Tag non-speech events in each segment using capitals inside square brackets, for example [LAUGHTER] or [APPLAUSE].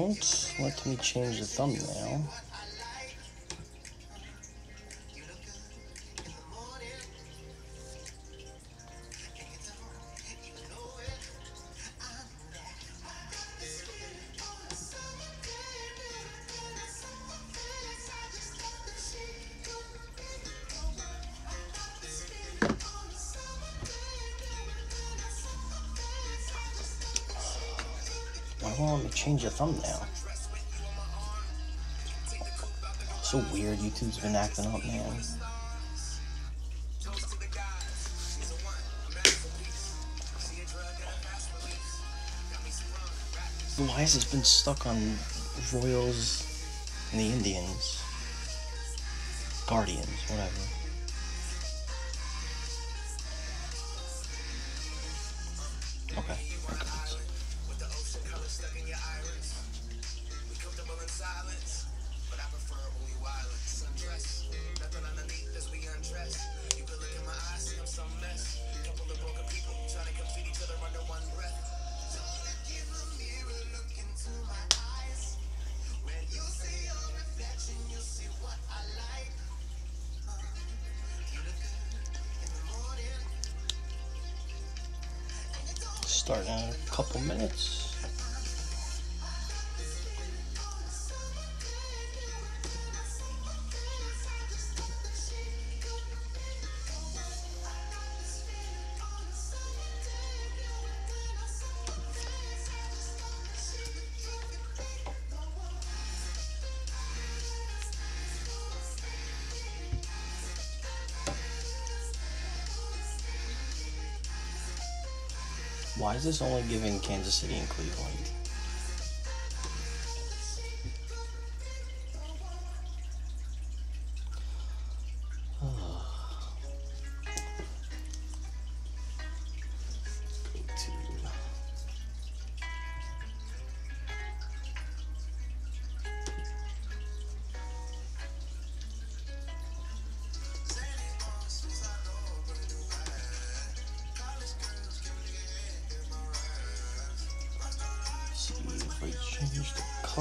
won't let me change the thumbnail. Why won't me change the thumbnail? So weird, YouTube's been acting up, man. Why has this been stuck on Royals and the Indians? Guardians, whatever. Start in a couple minutes. Why is this only giving Kansas City and Cleveland?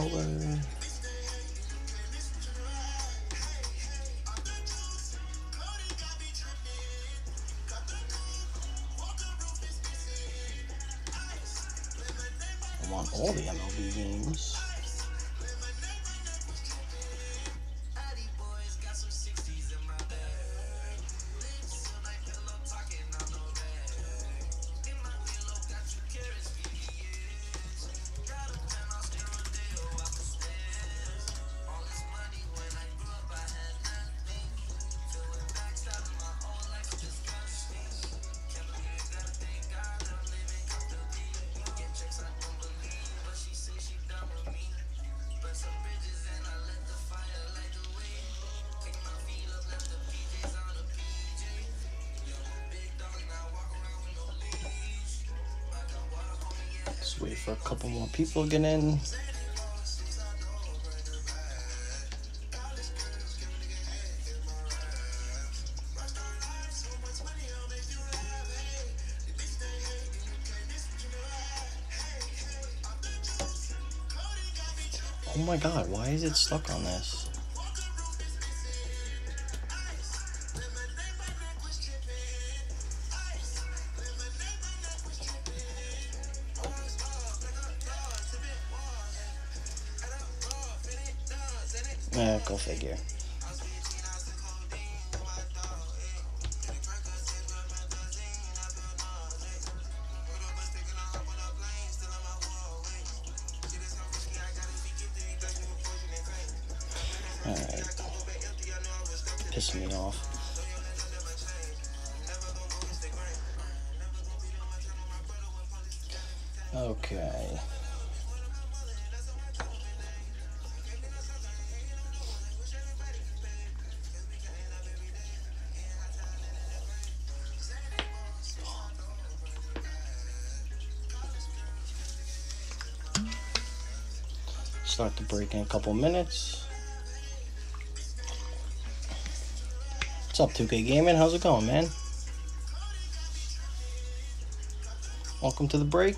Change Wait for a couple more people to get in. Oh my god, why is it stuck on this? Eh, go figure. Start the break in a couple minutes. What's up, 2K Gaming? How's it going, man? Welcome to the break.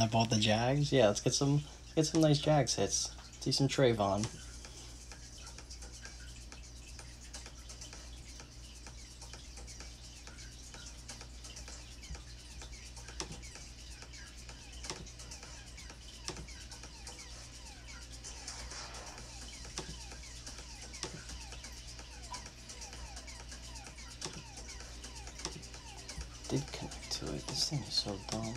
That bought the Jags? Yeah, let's get some get some nice Jags hits. See some Travon. Did connect to it. This thing is so dumb.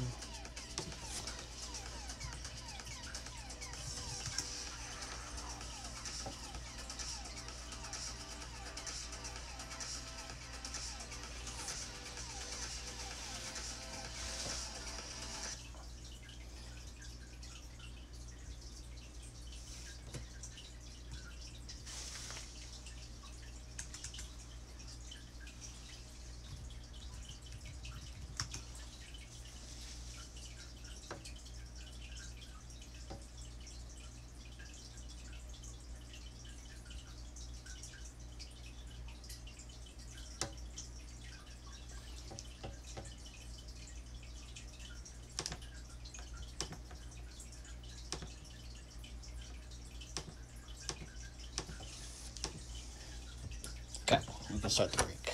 We start the break.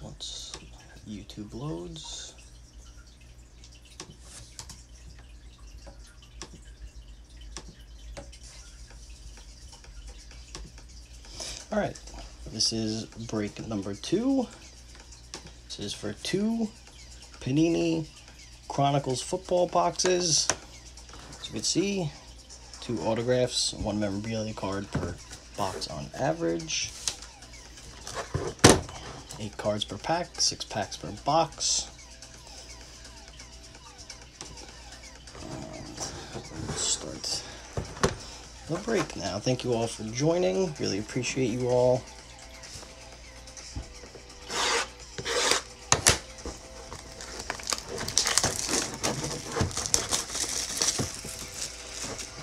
Once YouTube loads. All right, this is break number two. This is for two Panini Chronicles football boxes. As you can see, two autographs, one memorabilia card per box on average. Eight cards per pack, six packs per box. Start the break now. Thank you all for joining. Really appreciate you all.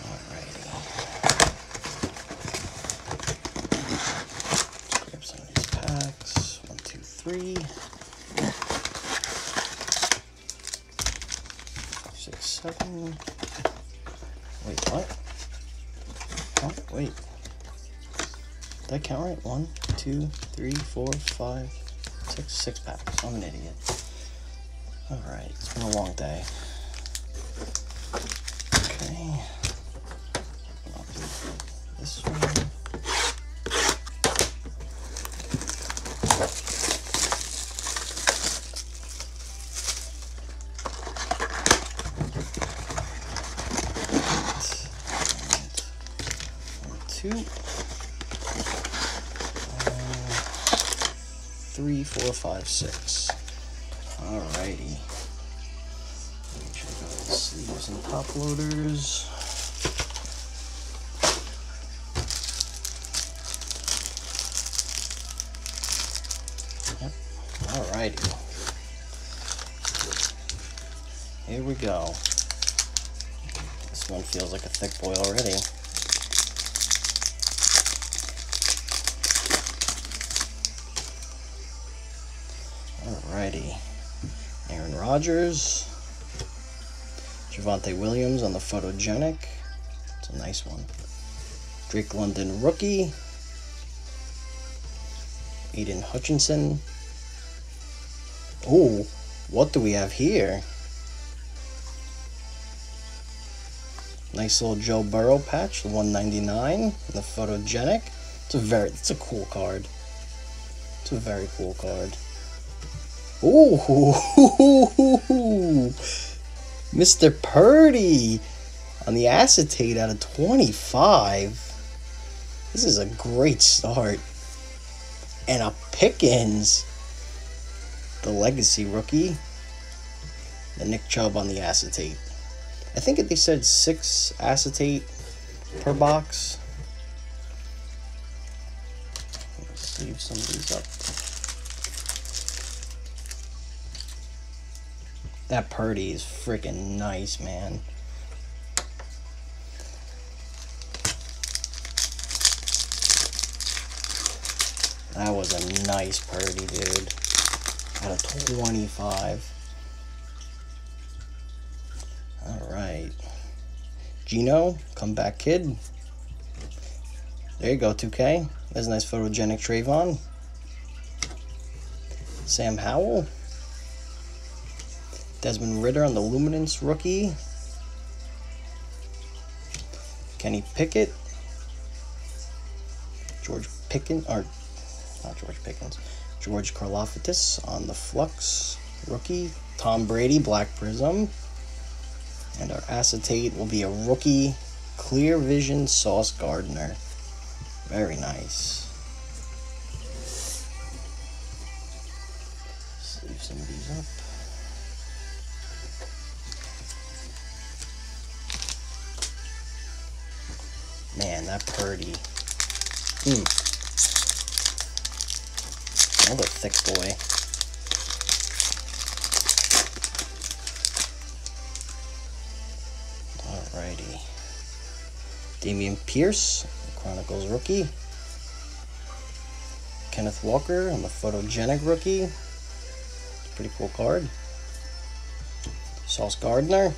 Alrighty. Let's grab some of these packs. One, two, three. Six, seven. Wait, what? Oh, wait. Did that count right? One, two, three, four, five, six, six packs. I'm an idiot. Alright, it's been a long day. Okay. This one. Two, three, four, five, six. Alrighty. Let me check out the sleeves and top loaders. Yep. Alrighty. Here we go. This one feels like a thick boy already. Aaron Rodgers. Javonte Williams on the photogenic. It's a nice one. Drake London rookie. Aidan Hutchinson. Oh, what do we have here? Nice little Joe Burrow patch, the 199, the photogenic. It's a very, it's a cool card. It's a very cool card. Ooh, [LAUGHS] Mr. Purdy on the acetate out of 25. This is a great start. And a Pickens, the legacy rookie. The Nick Chubb on the acetate. I think they said six acetate per box. Let's sleeve some of these up. That Purdy is freaking nice, man. That was a nice Purdy, dude. Out of 25. Alright. Gino, come back, kid. There you go, 2K. That's a nice photogenic Travon. Sam Howell. Desmond Ridder on the Luminance rookie. Kenny Pickett. George Pickens, or not George Pickens, George Karlaftis on the Flux rookie. Tom Brady, Black Prism. And our acetate will be a rookie Clear Vision Sauce Gardner. Very nice. Sleeve some of these up. That Purdy. Hmm. Another thick boy. Alrighty. Dameon Pierce, Chronicles rookie. Kenneth Walker, I'm a photogenic rookie. Pretty cool card. Sauce Gardner.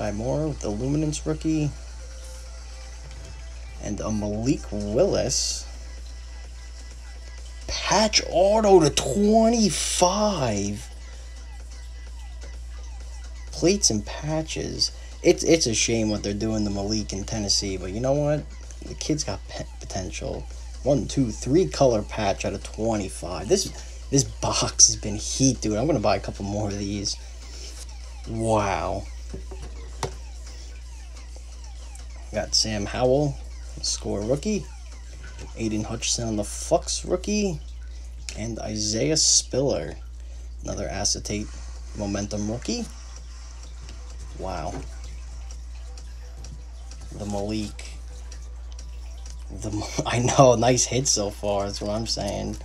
Skyy Moore with the Luminance rookie. And a Malik Willis. Patch auto to 25. Plates and patches. It's it's a shame what they're doing to Malik in Tennessee, but you know what? The kid's got potential. One, two, three color patch out of 25. This this box has been heat, dude. I'm gonna buy a couple more of these. Wow. Got Sam Howell, score rookie. Aidan Hutchinson on the Flux rookie. And Isaiah Spiller, another acetate momentum rookie. Wow. The Malik. The [LAUGHS] I know, nice hit so far. That's what I'm saying.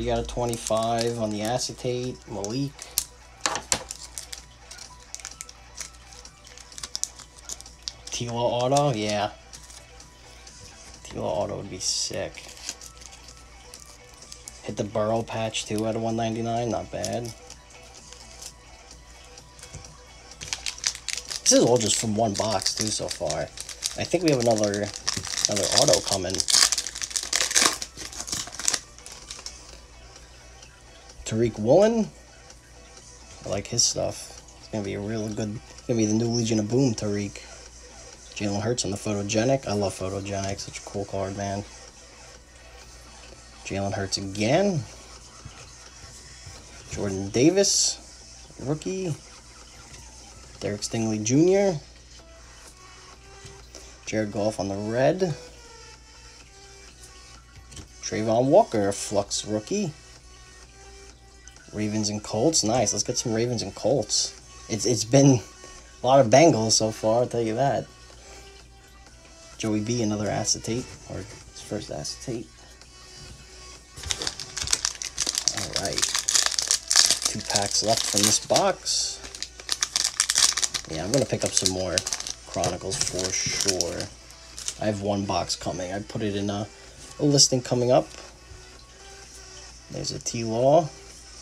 30 out of 25 on the acetate. Malik. Tila Auto? Yeah. Tila Auto would be sick. Hit the Burrow patch 2 out of 199. Not bad. This is all just from one box, too, so far. I think we have another another auto coming. Tariq Woolen. I like his stuff. It's gonna be a real good gonna be the new Legion of Boom Tariq. Jalen Hurts on the photogenic. I love photogenic, such a cool card, man. Jalen Hurts again. Jordan Davis, rookie. Derek Stingley Jr. Jared Goff on the red. Travon Walker, Flux rookie. Ravens and Colts, nice. Let's get some Ravens and Colts. It's it's been a lot of Bengals so far. I'll tell you that. Joey B, another acetate, or his first acetate. Alright. Two packs left from this box. Yeah, I'm going to pick up some more Chronicles for sure. I have one box coming. I put it in a, a listing coming up. There's a T-Law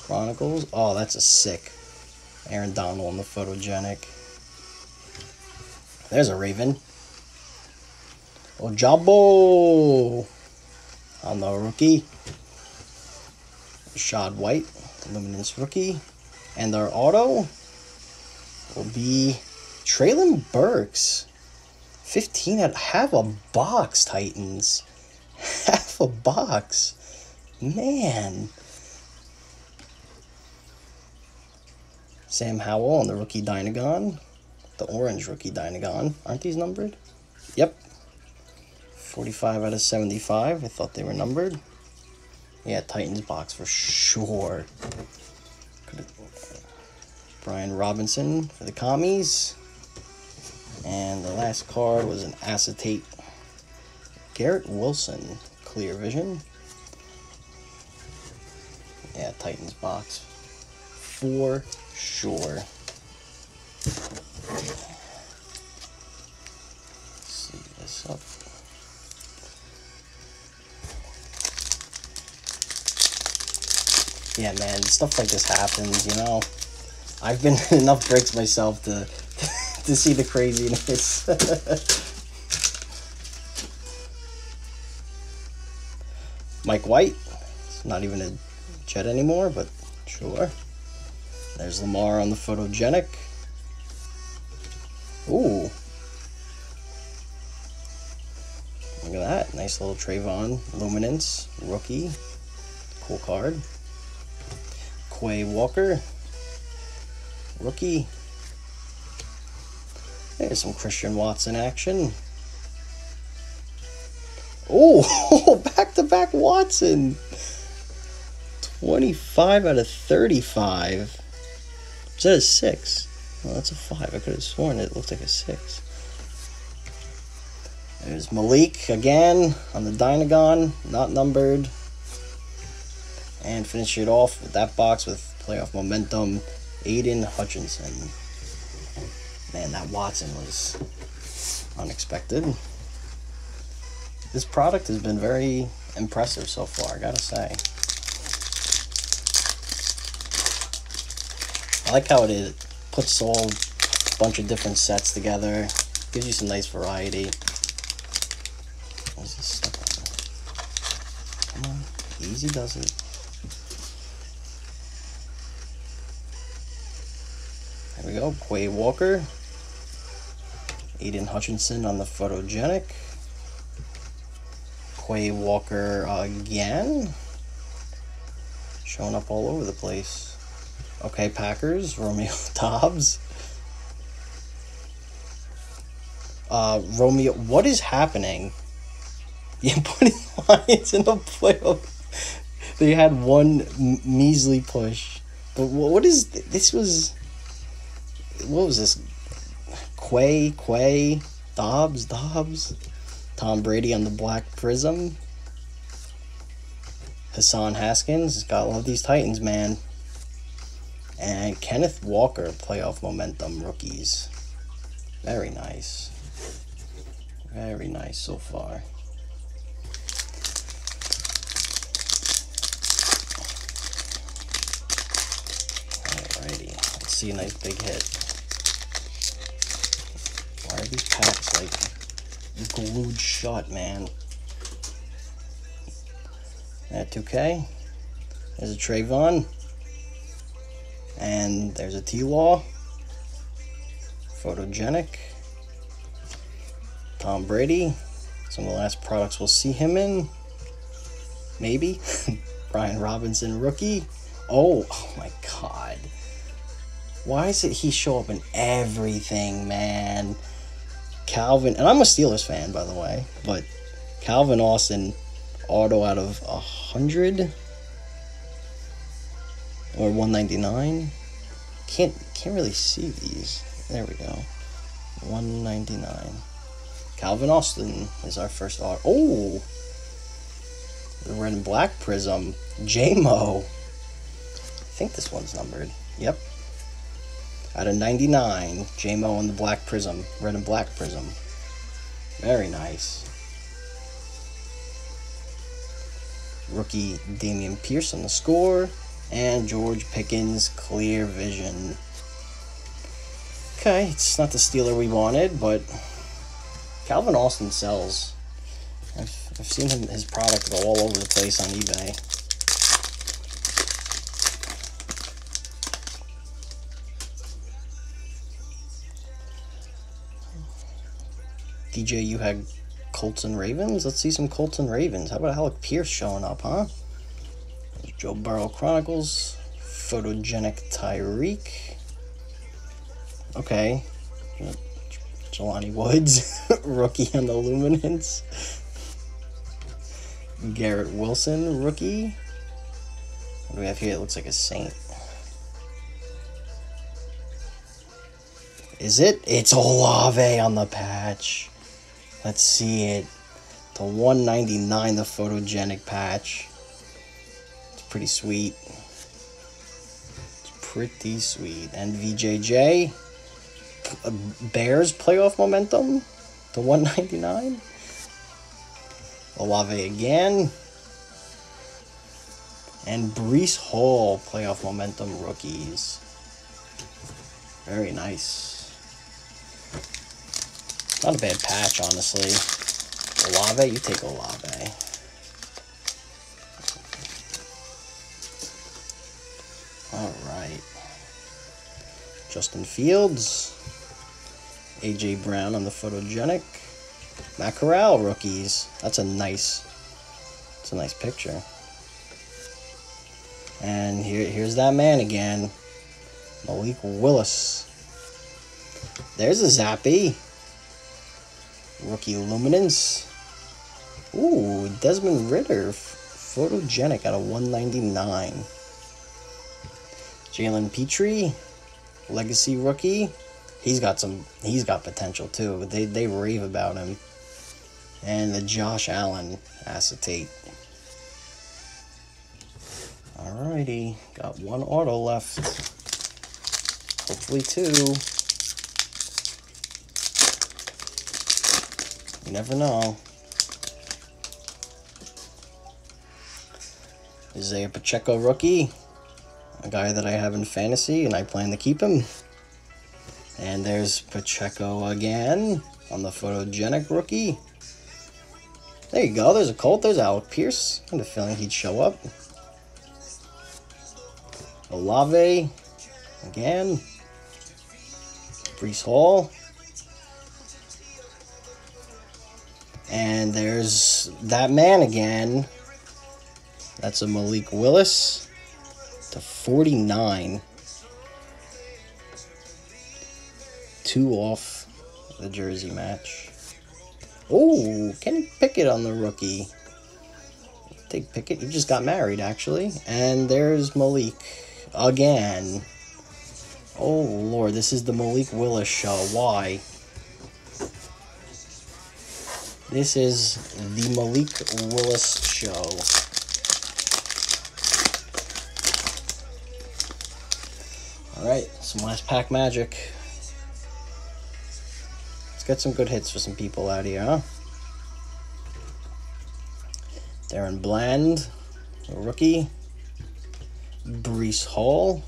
Chronicles. Oh, that's a sick Aaron Donald on the photogenic. There's a Raven. Ojabo on the rookie. Shad White, Luminance rookie. And our auto will be Treylon Burks. 15 at half a box, Titans. [LAUGHS] Half a box. Man. Sam Howell on the rookie Dynagon. The orange rookie Dynagon. Aren't these numbered? Yep. 45 out of 75. I thought they were numbered. Yeah, Titans box for sure. Brian Robinson for the commies. And the last card was an acetate. Garrett Wilson, clear vision. Yeah, Titans box. For sure. see this up. Yeah, man, stuff like this happens, you know. I've been [LAUGHS] enough breaks myself to [LAUGHS] to see the craziness. [LAUGHS] Mike White. It's not even a jet anymore, but sure. There's Lamar on the photogenic. Ooh. Look at that. Nice little Travon Luminance rookie. Cool card. Quay Walker. Rookie. There's some Christian Watson action. Oh, [LAUGHS] back to back Watson. 25 out of 35. That a 6? Well, that's a 5. I could have sworn it looked like a 6. There's Malik again on the Dynagon, not numbered. And finish it off with that box with playoff momentum, Aidan Hutchinson. Man, that Watson was unexpected. This product has been very impressive so far, I gotta say. I like how it puts all a bunch of different sets together. Gives you some nice variety. Come on, easy does it. There we go, Quay Walker. Aidan Hutchinson on the photogenic. Quay Walker again. Showing up all over the place. Okay, Packers, Romeo [LAUGHS] Dobbs. Uh, Romeo, what is happening? [LAUGHS] You're putting Lions in the playoff. They had one measly push. But what is, this was, what was this? Quay, Quay, Dobbs, Dobbs. Tom Brady on the Black Prism. Hassan Haskins. Gotta love these Titans, man. And Kenneth Walker, playoff momentum rookies. Very nice. Very nice so far. Alrighty, let's see a nice big hit. Why are these packs like glued shut, man? At 2K. There's a Travon. And there's a T-Law. Photogenic. Tom Brady. Some of the last products we'll see him in. Maybe. [LAUGHS] Brian Robinson, rookie. Oh, oh my god. Why does it he show up in everything, man? Calvin, and I'm a Steelers fan, by the way, but Calvin Austin, auto out of a hundred or 199. Can't can't really see these. There we go. 199. Calvin Austin is our first auto. Oh, the red and black prism. JMO. I think this one's numbered. Yep. Out of 99, JMO on the black prism. Red and black prism. Very nice. Rookie Dameon Pierce on the score and George Pickens clear vision. Okay, it's not the Steeler we wanted, but Calvin Austin sells. I've, I've seen him his product go all over the place on eBay. DJ, you had Colts and Ravens? Let's see some Colts and Ravens. How about Alec Pierce showing up, huh? Joe Burrow Chronicles, Photogenic Tyreek. Okay. Jelani Woods, [LAUGHS] rookie on the Luminance. Garrett Wilson, rookie. What do we have here? It looks like a Saint. Is it? It's Olave on the patch. Let's see it. The 199, the photogenic patch pretty sweet. pretty sweet. And VJJ, uh, Bears playoff momentum to 199. Olave again. And Breece Hall, playoff momentum rookies. Very nice. Not a bad patch, honestly. Olave, you take Olave. Justin Fields. AJ Brown on the photogenic. Matt Corral rookies. That's a nice. It's a nice picture. And here, here's that man again. Malik Willis. There's a Zappe. Rookie Luminance. Ooh, Desmond Ridder. Photogenic out of 199. Jalen Pitre. Legacy rookie. He's got some he's got potential too. They they rave about him. And the Josh Allen acetate. Alrighty, got one auto left. Hopefully two. You never know. Isaiah Pacheco rookie. A guy that I have in fantasy and I plan to keep him. And there's Pacheco again on the photogenic rookie. There you go. There's a Colt. There's Alec Pierce. I had a feeling he'd show up. Olave again. Breece Hall. And there's that man again. That's a Malik Willis to 49. Two off the jersey match. Oh, Kenny Pickett on the rookie. Take Pickett. He just got married, actually. And there's Malik again. Oh, Lord. This is the Malik Willis show. Why? This is the Malik Willis show. Alright, some last pack magic. Let's get some good hits for some people out here, huh? DaRon Bland, rookie. Breece Hall,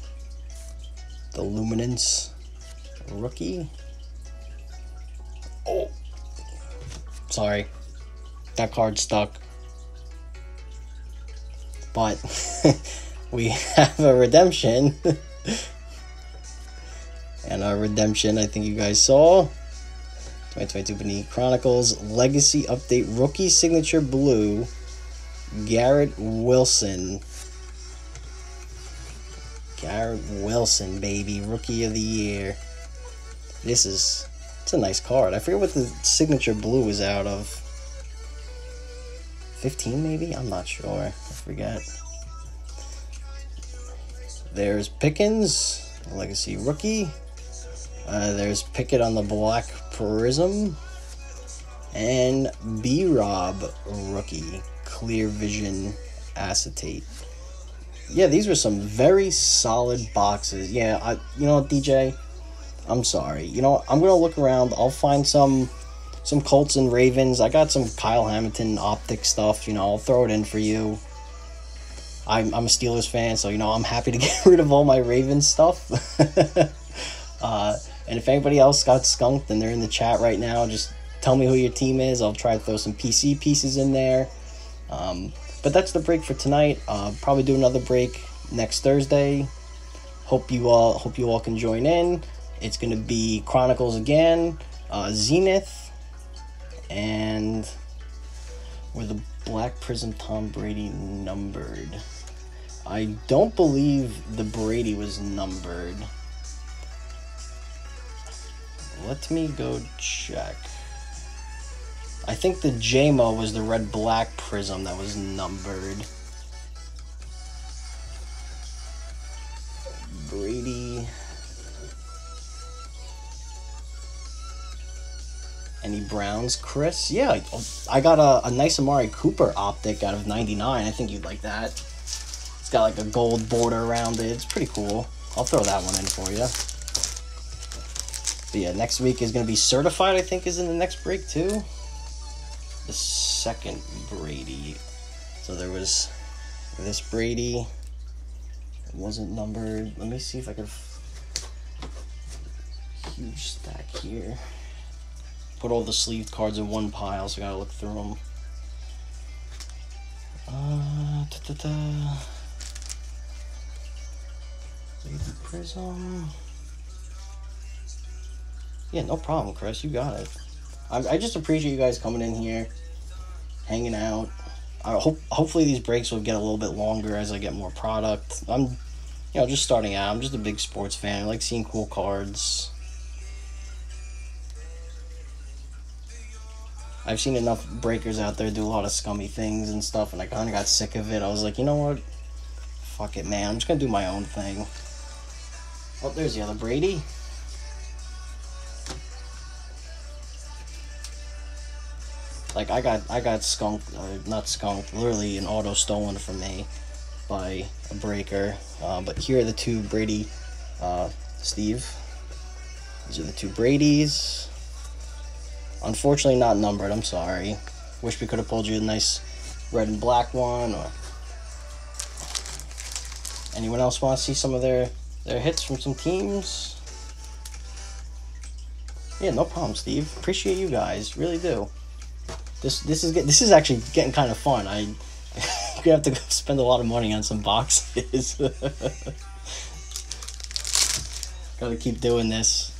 the Luminance rookie. Oh, sorry, that card stuck. But [LAUGHS] we [LAUGHS] have a redemption. [LAUGHS] and our redemption, I think you guys saw. 2022 Panini Chronicles Legacy Update Rookie Signature Blue. Garrett Wilson. Garrett Wilson, baby. Rookie of the Year. This is... It's a nice card. I forget what the signature blue is out of. 15 maybe? I'm not sure. I forget. There's Pickens, Legacy Rookie. Uh, there's Pickett on the Black Prism. And B-Rob Rookie, Clear Vision Acetate. Yeah, these were some very solid boxes. Yeah, I, you know, DJ, I'm sorry. You know, I'm gonna look around. I'll find some, some Colts and Ravens. I got some Kyle Hamilton optic stuff. You know, I'll throw it in for you. I'm, I'm a Steelers fan, so you know I'm happy to [LAUGHS] get rid of all my Ravens stuff. [LAUGHS] uh, and if anybody else got skunked and they're in the chat right now, just tell me who your team is. I'll try to throw some PC pieces in there. Um, but that's the break for tonight. Uh, probably do another break next Thursday. Hope you all hope you all can join in. It's gonna be Chronicles again, uh, Zenith, and where the Black Prism Tom Brady numbered. I don't believe the Brady was numbered. Let me go check. I think the JMO was the red black prism that was numbered. Brady. Any Browns, Chris? Yeah, I got a, a nice Amari Cooper optic out of 99. I think you'd like that. It's got like a gold border around it. It's pretty cool. I'll throw that one in for you. But yeah, next week is going to be certified, I think, is in the next break, too. The second Brady. So there was this Brady. It wasn't numbered. Let me see if I can. Huge stack here. Put all the sleeved cards in one pile, so I gotta look through them. Uh, Prism. Yeah, no problem, Chris. You got it. I, I just appreciate you guys coming in here, hanging out. I hope hopefully these breaks will get a little bit longer as I get more product. I'm, you know, just starting out. I'm just a big sports fan. I like seeing cool cards. I've seen enough breakers out there do a lot of scummy things and stuff, and I kind of got sick of it. I was like, you know what? Fuck it, man. I'm just gonna do my own thing. Oh, there's the other Brady. Like I got, I got skunked, uh, not skunked, literally an auto stolen from me by a breaker. Uh, but here are the two Brady, uh, Steve. These are the two Brady's. Unfortunately, not numbered. I'm sorry. Wish we could have pulled you a nice red and black one. Or anyone else want to see some of their their hits from some teams? Yeah, no problem, Steve. Appreciate you guys, really do. This this is this is actually getting kind of fun. I [LAUGHS] you have to [LAUGHS] spend a lot of money on some boxes. [LAUGHS] Gotta keep doing this.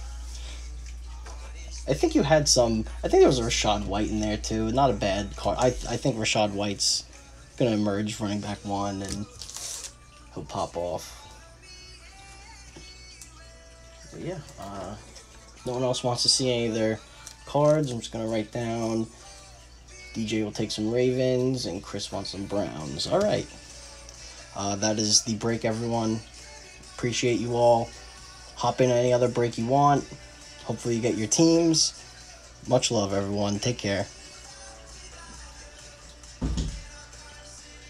I think you had some. I think there was a Rachaad White in there too. Not a bad card. I I think Rachaad White's gonna emerge running back one and he'll pop off. But yeah, uh, no one else wants to see any of their cards. I'm just gonna write down. DJ will take some Ravens and Chris wants some Browns. All right. Uh, that is the break, everyone. Appreciate you all. Hop in any other break you want. Hopefully, you get your teams. Much love, everyone. Take care.